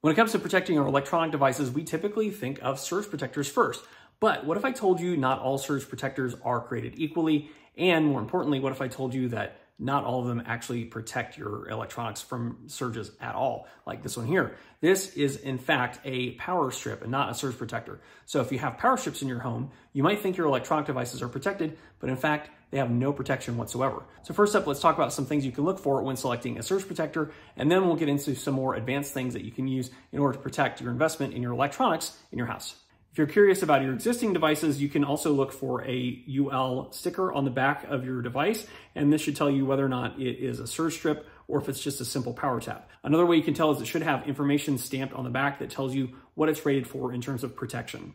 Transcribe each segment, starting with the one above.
When it comes to protecting our electronic devices, we typically think of surge protectors first. But what if I told you not all surge protectors are created equally? And more importantly, what if I told you that not all of them actually protect your electronics from surges at all, like this one here. This is in fact a power strip and not a surge protector. So if you have power strips in your home, you might think your electronic devices are protected, but in fact, they have no protection whatsoever. So first up, let's talk about some things you can look for when selecting a surge protector, and then we'll get into some more advanced things that you can use in order to protect your investment in your electronics in your house. If you're curious about your existing devices, you can also look for a UL sticker on the back of your device, and this should tell you whether or not it is a surge strip or if it's just a simple power tap. Another way you can tell is it should have information stamped on the back that tells you what it's rated for in terms of protection.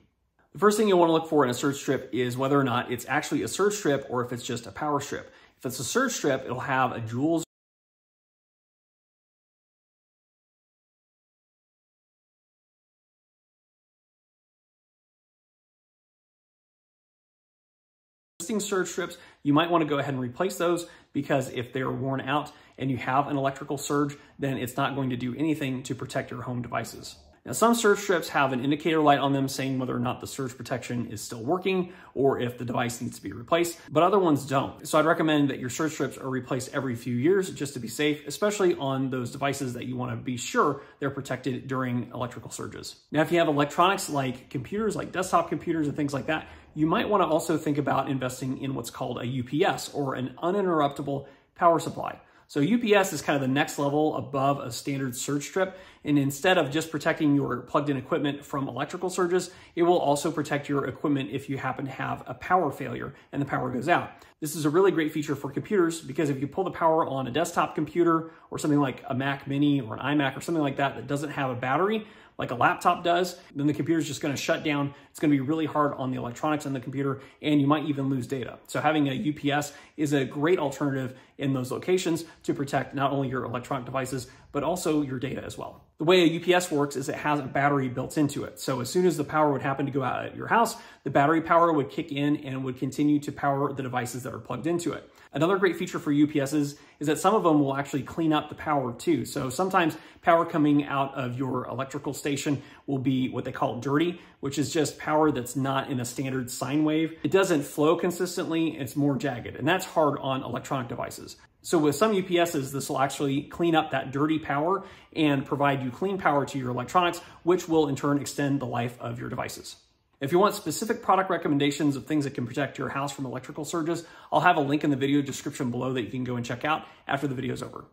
The first thing you'll want to look for in a surge strip is whether or not it's actually a surge strip or if it's just a power strip. If it's a surge strip, it'll have a joules existing surge strips, you might want to go ahead and replace those because if they're worn out and you have an electrical surge, then it's not going to do anything to protect your home devices. Now, some surge strips have an indicator light on them saying whether or not the surge protection is still working or if the device needs to be replaced, but other ones don't. So I'd recommend that your surge strips are replaced every few years just to be safe, especially on those devices that you want to be sure they're protected during electrical surges. Now, if you have electronics like computers, like desktop computers and things like that, you might want to also think about investing in what's called a UPS or an uninterruptible power supply. So UPS is kind of the next level above a standard surge strip. And instead of just protecting your plugged in equipment from electrical surges, it will also protect your equipment if you happen to have a power failure and the power goes out. This is a really great feature for computers because if you pull the power on a desktop computer or something like a Mac mini or an iMac or something like that that doesn't have a battery, like a laptop does, then the computer is just going to shut down. It's going to be really hard on the electronics on the computer, and you might even lose data. So having a UPS is a great alternative in those locations to protect not only your electronic devices, but also your data as well. The way a UPS works is it has a battery built into it. So as soon as the power would happen to go out at your house, the battery power would kick in and would continue to power the devices that are plugged into it. Another great feature for UPSs is that some of them will actually clean up the power too. So sometimes power coming out of your electrical station will be what they call dirty, which is just power that's not in a standard sine wave. It doesn't flow consistently, it's more jagged, and that's hard on electronic devices. So with some UPSs, this will actually clean up that dirty power and provide you clean power to your electronics, which will in turn extend the life of your devices. If you want specific product recommendations of things that can protect your house from electrical surges, I'll have a link in the video description below that you can go and check out after the video is over.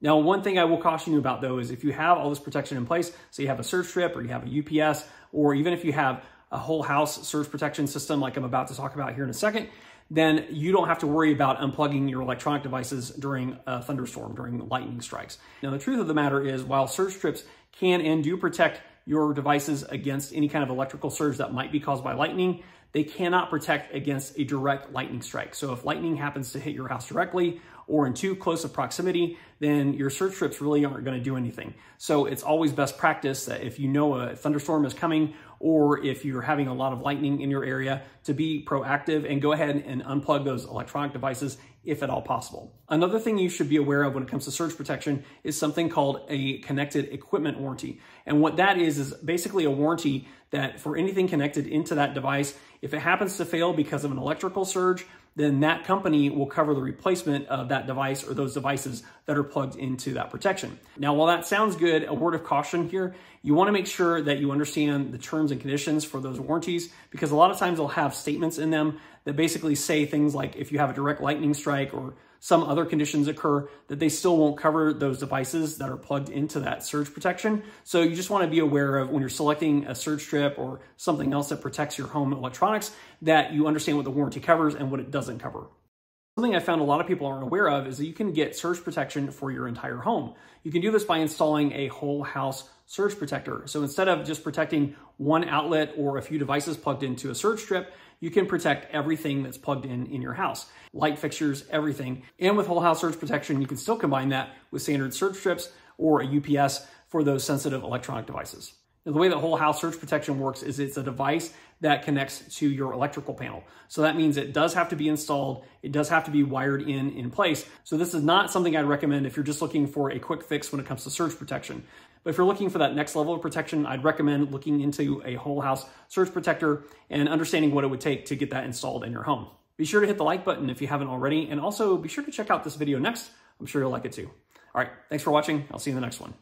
Now, one thing I will caution you about though is if you have all this protection in place, so you have a surge strip or you have a UPS, or even if you have a whole house surge protection system like I'm about to talk about here in a second, then you don't have to worry about unplugging your electronic devices during a thunderstorm, during lightning strikes. Now, the truth of the matter is while surge strips can and do protect your devices against any kind of electrical surge that might be caused by lightning, they cannot protect against a direct lightning strike. So if lightning happens to hit your house directly or in too close of proximity, then your surge strips really aren't going to do anything. So it's always best practice that if you know a thunderstorm is coming or if you're having a lot of lightning in your area to be proactive and go ahead and unplug those electronic devices if at all possible. Another thing you should be aware of when it comes to surge protection is something called a connected equipment warranty. And what that is, is basically a warranty that for anything connected into that device, if it happens to fail because of an electrical surge, then that company will cover the replacement of that device or those devices that are plugged into that protection. Now, while that sounds good, a word of caution here, you wanna make sure that you understand the terms and conditions for those warranties because a lot of times they'll have statements in them that basically say things like if you have a direct lightning strike or some other conditions occur, that they still won't cover those devices that are plugged into that surge protection. So you just want to be aware of when you're selecting a surge strip or something else that protects your home electronics, that you understand what the warranty covers and what it doesn't cover. Something I found a lot of people aren't aware of is that you can get surge protection for your entire home. You can do this by installing a whole house surge protector. So instead of just protecting one outlet or a few devices plugged into a surge strip, you can protect everything that's plugged in in your house. Light fixtures, everything. And with whole house surge protection, you can still combine that with standard surge strips or a UPS for those sensitive electronic devices. Now, the way that whole house surge protection works is it's a device that connects to your electrical panel. So that means it does have to be installed. It does have to be wired in in place. So this is not something I'd recommend if you're just looking for a quick fix when it comes to surge protection. But if you're looking for that next level of protection, I'd recommend looking into a whole house surge protector and understanding what it would take to get that installed in your home. Be sure to hit the like button if you haven't already, and also be sure to check out this video next. I'm sure you'll like it too. All right, thanks for watching. I'll see you in the next one.